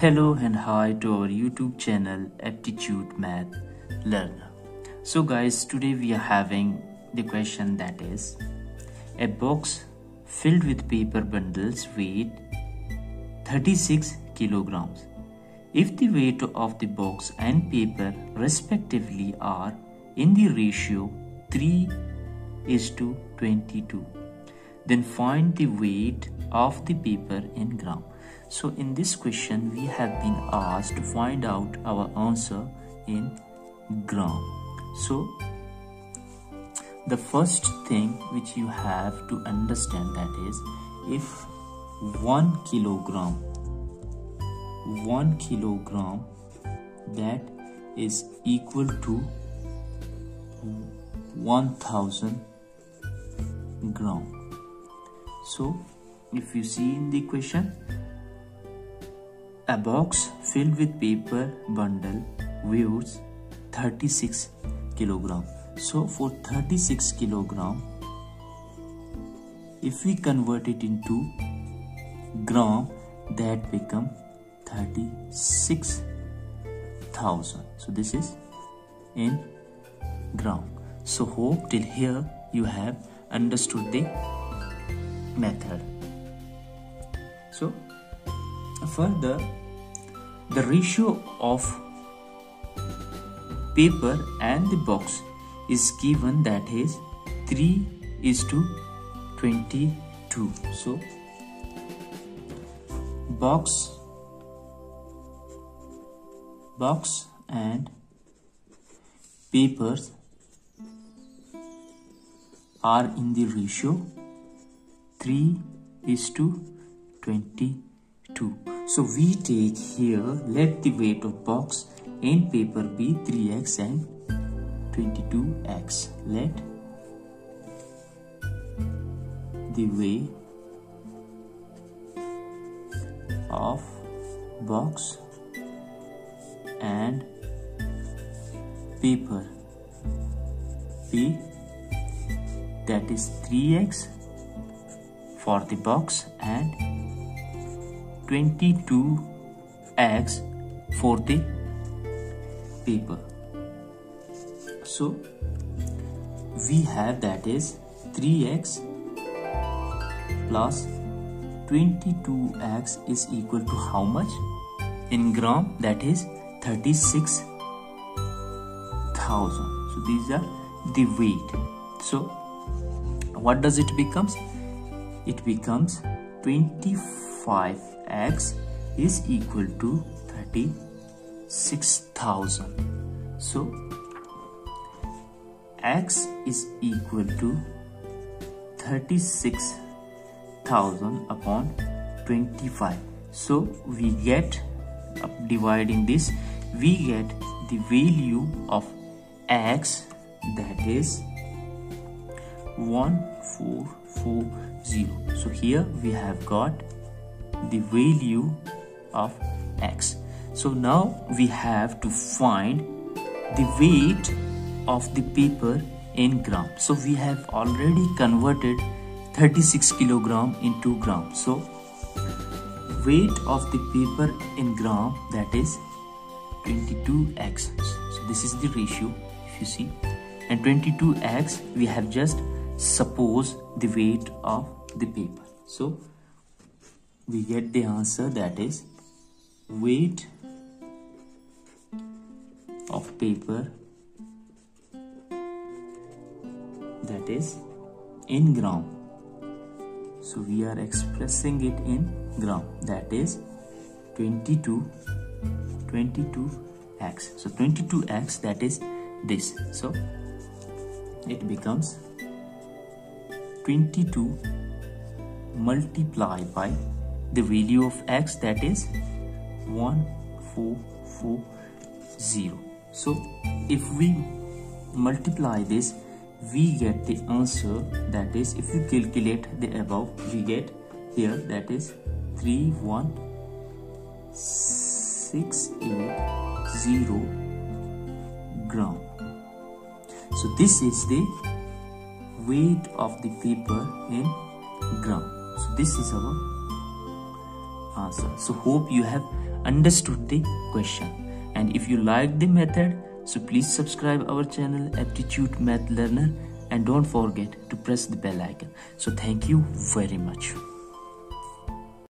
Hello and hi to our YouTube channel Aptitude Math Learner. So guys, today we are having the question that is a box filled with paper bundles weight 36 kilograms. If the weight of the box and paper respectively are in the ratio 3 is to 22, then find the weight of the paper in gram. So in this question we have been asked to find out our answer in gram. So the first thing which you have to understand that is if 1 kilogram 1 kilogram that is equal to 1000 gram so if you see in the question a box filled with paper bundle weighs 36 kilogram. So for 36 kilogram, if we convert it into gram, that become 36,000. So this is in gram. So hope till here you have understood the method. So further the ratio of paper and the box is given that is 3 is to 22 so box box and papers are in the ratio 3 is to 22 so we take here, let the weight of box and paper be 3x and 22x. Let the weight of box and paper be that is 3x for the box and 22x for the paper. So we have that is 3x plus 22x is equal to how much? In gram that is 36,000 so these are the weight. So what does it becomes? It becomes 25 x is equal to 36,000 so x is equal to 36,000 upon 25 so we get uh, dividing this we get the value of x that is 1440 so here we have got the value of x. So now we have to find the weight of the paper in gram. So we have already converted 36 kilogram into gram. So weight of the paper in gram that is 22x so this is the ratio if you see. And 22x we have just suppose the weight of the paper. So we get the answer that is weight of paper that is in gram. So we are expressing it in gram. That is 22 22x so 22x that is this. So it becomes 22 multiplied by the value of x that is 1440 so if we multiply this we get the answer that is if you calculate the above we get here that is 31680 gram. So this is the weight of the paper in gram. So this is our answer. So hope you have understood the question. And if you like the method so please subscribe our channel aptitude math learner. And don't forget to press the bell icon. So thank you very much